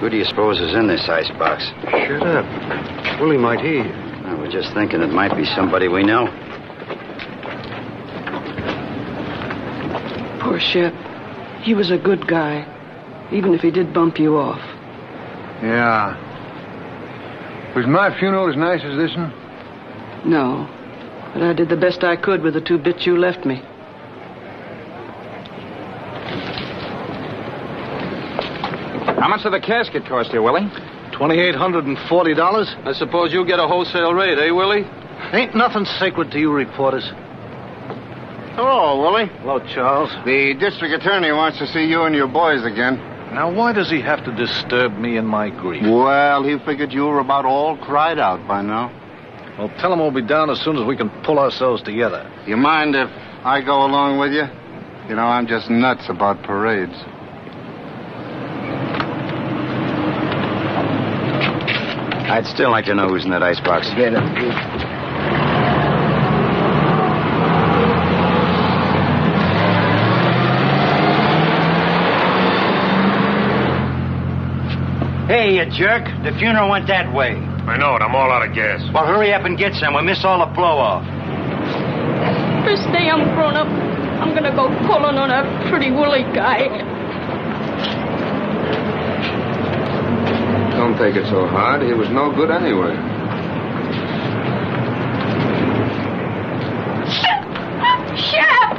Who do you suppose is in this icebox? Shut up. Willie might hear you. I was just thinking it might be somebody we know. Poor Shep. He was a good guy, even if he did bump you off. Yeah. Was my funeral as nice as this one? No, but I did the best I could with the two bits you left me. How much did the casket cost you, Willie? $2,840? I suppose you get a wholesale rate, eh, Willie? Ain't nothing sacred to you reporters. Hello, Willie. Hello, Charles. The district attorney wants to see you and your boys again. Now, why does he have to disturb me in my grief? Well, he figured you were about all cried out by now. Well, tell him we'll be down as soon as we can pull ourselves together. You mind if I go along with you? You know, I'm just nuts about parades. I'd still like to know who's in that icebox. Get it. Hey, you jerk. The funeral went that way. I know it. I'm all out of gas. Well, hurry up and get some. We'll miss all the blow off. First day I'm grown up, I'm gonna go pulling on a pretty woolly guy. Don't take it so hard. He was no good anyway. Shep!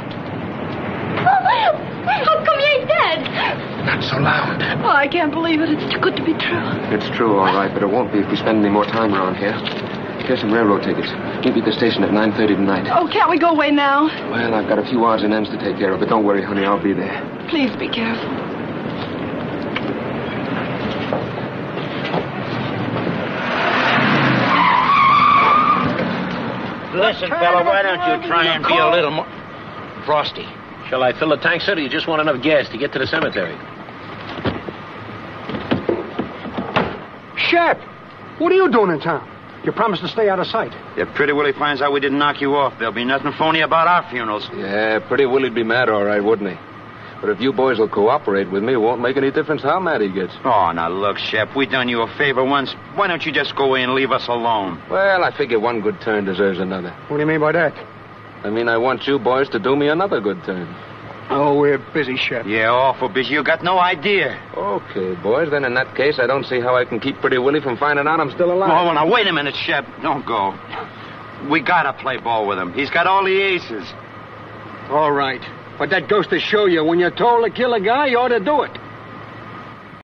How come you ain't dead? Not so loud. Oh, I can't believe it. It's too good to be true. It's true, all right, but it won't be if we spend any more time around here. Here's some railroad tickets. Meet me at the station at 9.30 tonight. Oh, can't we go away now? Well, I've got a few odds and ends to take care of, but don't worry, honey, I'll be there. Please be careful. Listen, fella, why don't you try and be a little more. Frosty. Shall I fill the tank, sir, or do you just want enough gas to get to the cemetery? Shep, what are you doing in town? You promised to stay out of sight. If Pretty Willie finds out we didn't knock you off, there'll be nothing phony about our funerals. Yeah, Pretty Willie'd be mad, all right, wouldn't he? But if you boys will cooperate with me, it won't make any difference how mad he gets. Oh, now look, Shep, we done you a favor once. Why don't you just go away and leave us alone? Well, I figure one good turn deserves another. What do you mean by that? I mean, I want you boys to do me another good turn. Oh, we're busy, Shep. Yeah, awful busy. You got no idea. Okay, boys, then in that case, I don't see how I can keep Pretty Willie from finding out I'm still alive. Oh, well, now, wait a minute, Shep. Don't go. We gotta play ball with him. He's got all the aces. All right. But that goes to show you, when you're told to kill a guy, you ought to do it.